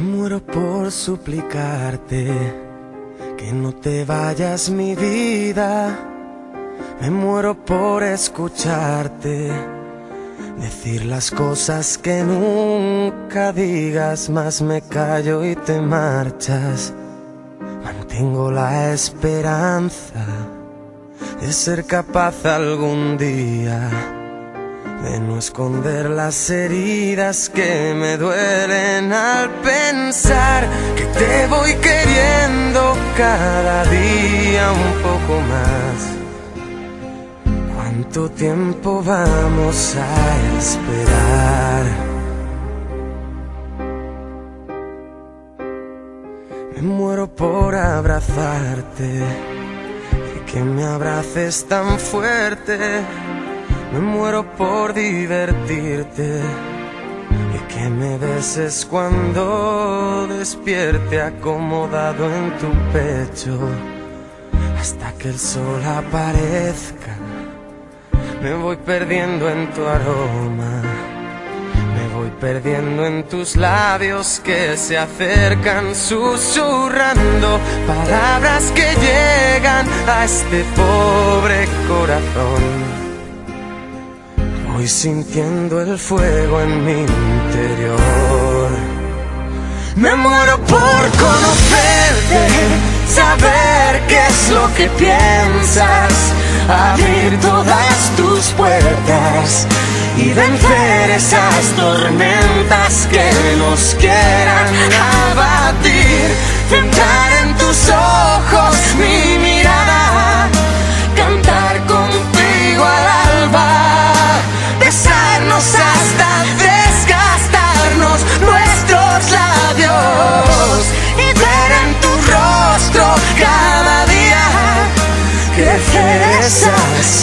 muero por suplicarte que no te vayas mi vida. Me muero por escucharte decir las cosas que nunca digas, más me callo y te marchas. Mantengo la esperanza de ser capaz algún día de no esconder las heridas que me duelen al pensar que te voy queriendo cada día un poco más. ¿Cuánto tiempo vamos a esperar? Me muero por abrazarte y que me abraces tan fuerte me muero por divertirte y que me beses cuando despierte acomodado en tu pecho hasta que el sol aparezca. Me voy perdiendo en tu aroma, me voy perdiendo en tus labios que se acercan susurrando palabras que llegan a este pobre corazón. Voy sintiendo el fuego en mi interior. Me muero por conocerte, saber qué es lo que piensas, abrir todas tus puertas y vencer esas tormentas que nos quieran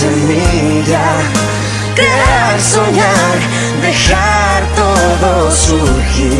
semilla, crear, soñar, dejar todo surgir.